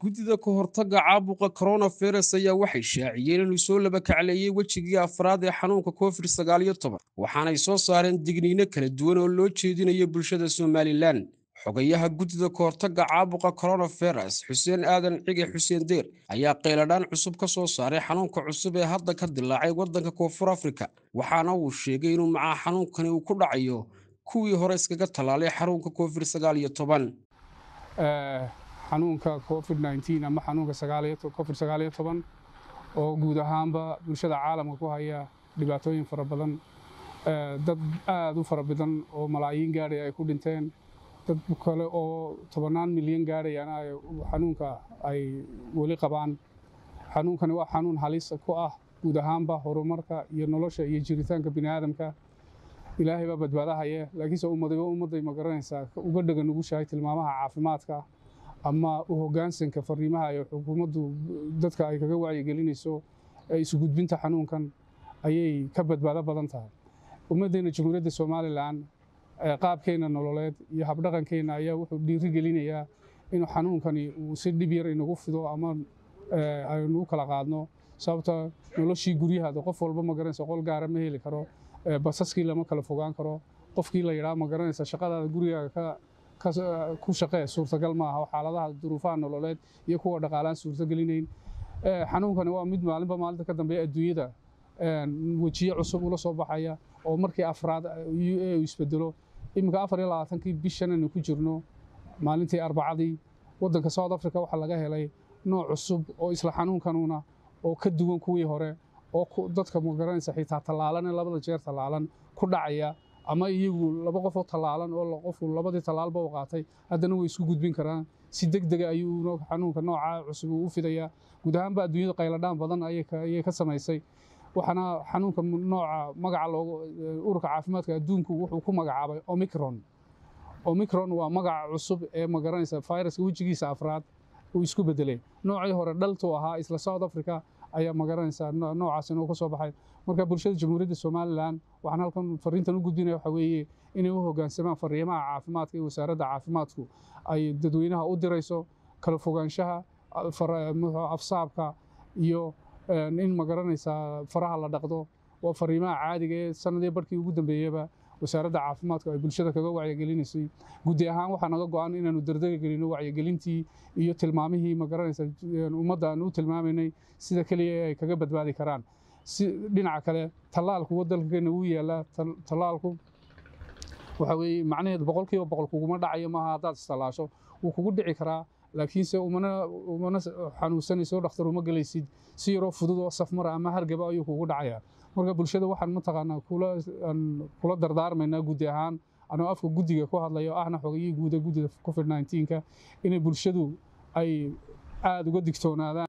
guddida ka hortagga caabuqa coronavirus ayaa waxay shaaciyeen inuu soo laba kacleeyey wejigii afraad ee xanuunka covid sagaal iyo toban waxaanay soo saareen digniino kala duwan oo loo jeedinayo bulshada somalilan xogayaha guddida ka hortagga caabuqa coronavirus xuseen aadan cige xuseen deer ayaa qayladhaan cusub ka soo saaray xanuunka cusub ee hadda ka dilaacay waddanka koonfur afrika waxaana uu sheegay inuu macaa xanuunkani uu ku dhacayo kuwii hore iskaga tallaalay xarunka covid sagaal iyo toban xanuunka covid ama xanuunka covid sagaal iyo toban oo guud ahaanba bulshada caalamka ku haya dhibaatooyin fara badan dad aada u fara badan oo malaayiin gaadhay ay ku dhinteen dad kale oo tobannaan milyan gaadhayana xanuunka ay weli qabaan. Xanuunkani waa xanuun halis ku ah guud ahaanba horumarka iyo nolosha iyo jiritaanka bini aadamka ilaahay baa badbaadahaya laakiinse ummadiba ummadday ma garanaysaa uga dhega nugushahay tilmaamaha caafimaadka ama u hoggaansanka fariimaha ee xukuumaddu dadka ay kaga wacyigelinayso isugudbinta xanuunkan ayay ka badbaado badan tahay. Ummaddeena jamhuuriyadda somalilan qaabkeenna nololeed iyo habdhaqankeenna ayaa wuxuu dhiirigelinayaa inuu xanuunkani uu si dhib yar inagu fido ama aynu u kala qaadno. Sababta noloshii guryahaada qof walba ma garanaysa qol gaara ma heli karo basaskii lama kala fogaan karo qofkii la yidhaha ma garanaysa shaqadaada gurigaaga ku shaqee suurtagal maaha xaaladaha duruufaha nololeed iyo kuwa dhaqaalaan suurtagelinayn. Xanuunkani waa mid maalinba maalinta ka dambeeya adduunyada. Wejiye cusub ula soo baxaya oo markii afraad uu isbedelo. Iminka afar iyo labaatankii bishan ku jirno maalintii arbacadii waddanka south africa waxaa laga helay nooc cusub oo isla xanuunkanuna oo ka duwan kuwii hore oo dadka magaranaysa xitaa tallaalan ee labada jeer tallaalan ku dhacaya ama iyagu laba qof oo tallaalan oo qofku labadii tallaalba u qaatay haddana way isku gudbin karaan. Si deg dega ayuu xanuunka nooca cusub u fidayaa. Guud ahaanba adduunyada qayladhaan badan ayay ka samaysay. Waxaana xanuunka nooca magaca ururka caafimaadka adduunku wuxuu ku magacaabay omicron. Omicron waa magaca cusub ee magaranaysa viruska wejigiisa afraad uu isku bedelay noocii hore dhaltuu ahaa isla south africa ayaa ma garanaysaa noocaas inuu ka soo baxay. Marka bulshada jamhuuriyadda somalilan waxaan halkan fariintan u gudbinaya waxa weeye inay u hoggaansamaan fariimaha caafimaadka iyo wasaaradda caafimaadku ay dadweynaha u dirayso kala fogaanshaha afsaabka iyo in ma garanaysaa faraha la dhaqdo. Waa fariimaha caadiga ee sanadii barkii ugu dambeeyaba wasaaradda caafimaadku ay bulshada kaga wacyigelinaysay guddi ahaan waxaa naga go-an inaanu dardega gelino wacyigelintii iyo tilmaamihii magaranaysa ummadda aan u tilmaamaynay sida keliya ay kaga badbaadi karaan. Dhinaca kale tallaalku waddankeena wuu yaallaa tallaalku waxa weeye macnaheedu boqolkiiba boqol kuguma dhacayo maaha haddaad istallaasho. Wuu kugu dhici karaa laakiinse umana xanuunsanayso dhakhtar uma gelaysid. Si yaroo fudud oo safmara ama hargaba ayuu kugu dhacayaa marka bulshada waxaan mataqaanaa kula dardaarmaynaa guddi ahaan. Anoo afka guddiga ku hadlayo ahna xogayii guuda guddida covid neenka inay bulshadu ay aada uga digtoonaadaan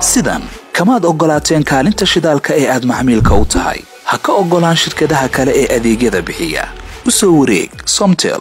sidan kamaad oggolaateen kaalinta shidaalka ee aad maxmiilka u tahay ha ka oggolaan shirkadaha kale ee adeegyada bixiya u soo wareeg somtel